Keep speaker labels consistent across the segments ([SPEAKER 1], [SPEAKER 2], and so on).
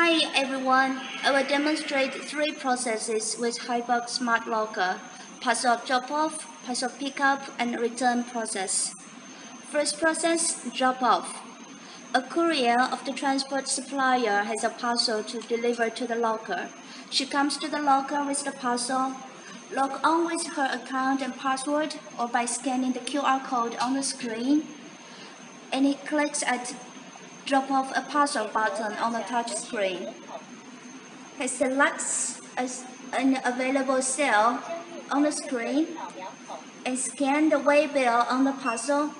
[SPEAKER 1] Hi everyone, I will demonstrate three processes with Hive Box Smart Locker, parcel drop-off, parcel pickup, and return process. First process, drop-off. A courier of the transport supplier has a parcel to deliver to the locker. She comes to the locker with the parcel, log on with her account and password or by scanning the QR code on the screen, and it clicks at drop off a parcel button on the touch screen. It selects an available cell on the screen and scan the waybill on the parcel.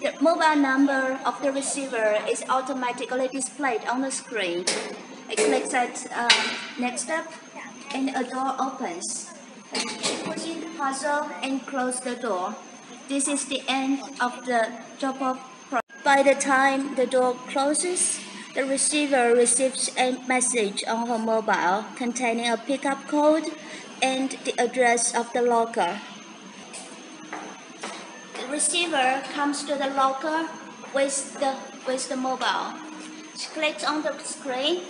[SPEAKER 1] The mobile number of the receiver is automatically displayed on the screen. It clicks at uh, next step and a door opens. She puts in the parcel and close the door. This is the end of the drop-off By the time the door closes, the receiver receives a message on her mobile containing a pickup code and the address of the locker. The receiver comes to the locker with the, with the mobile. She clicks on the screen,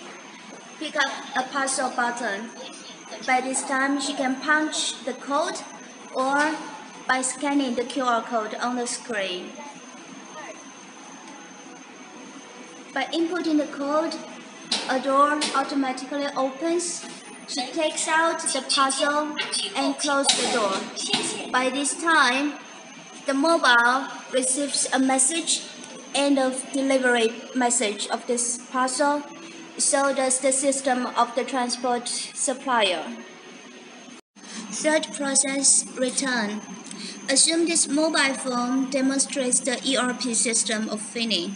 [SPEAKER 1] pick up a parcel button. By this time, she can punch the code or by scanning the QR code on the screen. By inputting the code, a door automatically opens. She takes out the parcel and closes the door. By this time, the mobile receives a message, end of delivery message of this parcel. So does the system of the transport supplier. Third process, return. Assume this mobile phone demonstrates the ERP system of Finning.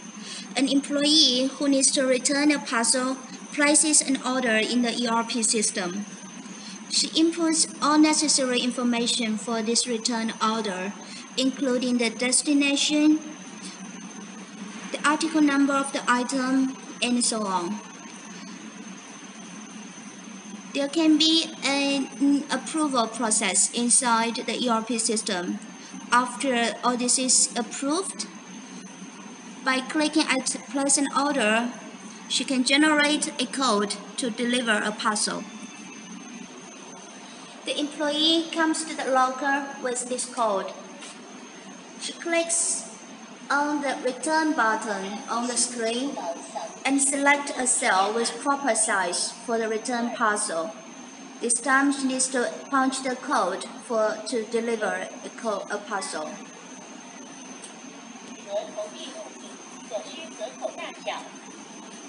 [SPEAKER 1] An employee who needs to return a parcel places an order in the ERP system. She inputs all necessary information for this return order, including the destination, the article number of the item, and so on. There can be an approval process inside the ERP system. After all this is approved, by clicking at place an order, she can generate a code to deliver a parcel. The employee comes to the locker with this code. She clicks on the return button on the screen and select a cell with proper size for the return parcel. This time she needs to punch the code for to deliver a, code, a parcel.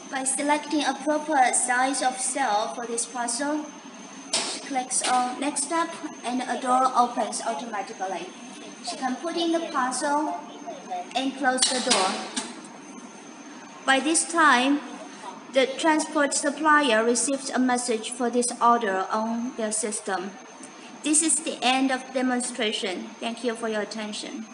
[SPEAKER 1] By selecting a proper size of cell for this parcel, she clicks on next step and a door opens automatically. She can put in the parcel and close the door. By this time, the transport supplier receives a message for this order on their system. This is the end of demonstration. Thank you for your attention.